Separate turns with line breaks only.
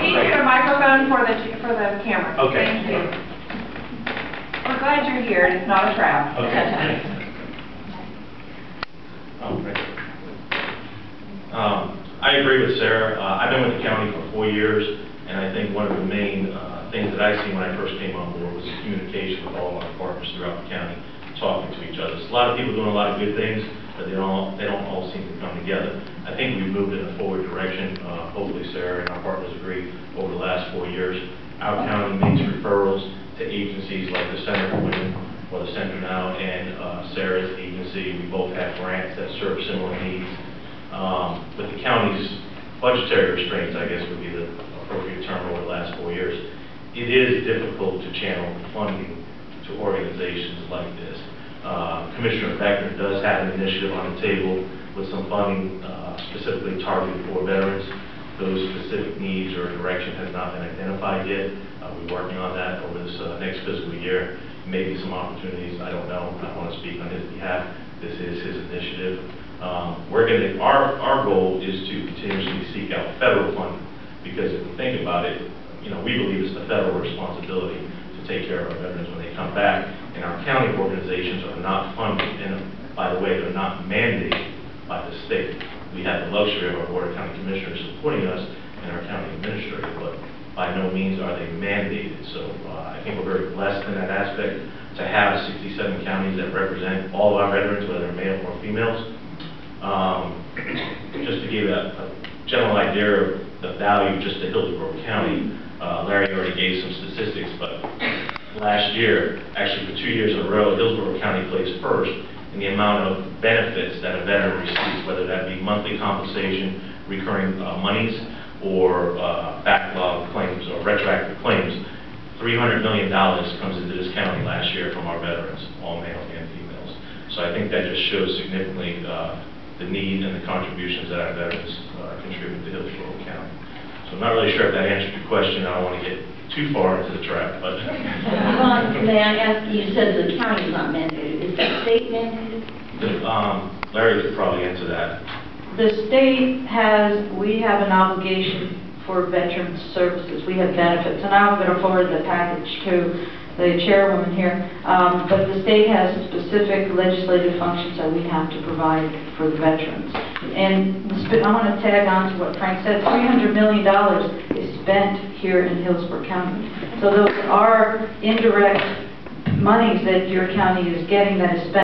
Need you to microphone for the, for the camera.
Okay.
Thank you. We're glad you're here, and it's not a trap.
Okay. Oh. Um, I agree with Sarah. Uh, I've been with the county for four years, and I think one of the main uh, things that I see when I first came on board was the communication with all of our partners throughout the county, talking to each other. There's a lot of people doing a lot of good things, but they don't, they don't all seem to come together. I think we've moved in a forward direction, uh, hopefully Sarah and our partners agree, over the last four years. Our county makes referrals to agencies like the Center for Women, or the Center Now, and uh, Sarah's agency. We both have grants that serve similar needs. Um, With the county's budgetary restraints, I guess would be the appropriate term over the last four years, it is difficult to channel funding to organizations like this. Uh, Commissioner Beckner does have an initiative on the table with some funding uh, specifically targeted for veterans. Those specific needs or direction has not been identified yet. Uh, We're working on that over this uh, next fiscal year. Maybe some opportunities, I don't know. I want to speak on his behalf. This is his initiative. Um, We're going to, our, our goal is to continuously seek out federal funding, because if you think about it, you know, we believe it's the federal responsibility to take care of our veterans when they come back, and our county organizations are not funded, and by the way, they're not mandated by the state. We have the luxury of our Board of County Commissioners supporting us and our county administrator, but by no means are they mandated. So uh, I think we're very blessed in that aspect to have 67 counties that represent all of our veterans, whether male or females. Um, Just to give a a general idea of the value just to Hillsborough County, uh, Larry already gave some statistics, but last year, actually for two years in a row, Hillsborough County placed first in the amount of benefits that a veteran receives, whether that be monthly compensation, recurring uh, monies, or uh, backlog claims or retroactive claims. $300 million comes into this county last year from our veterans, all male and females. So I think that just shows significantly uh, the need and the contributions that our veterans uh, contribute to Hillsborough County. So I'm not really sure if that answered your question. I don't want to get too far into the trap, but
Ron, may I ask, you said the county's not mandated, the
um, Larry could probably answer that.
The state has, we have an obligation for veteran services. We have benefits, and I'm going to forward the package to the chairwoman here. Um, But the state has specific legislative functions that we have to provide for the veterans. And I want to tag on to what Frank said, $300 million is spent here in Hillsborough County. So those are indirect monies that your county is getting that is spent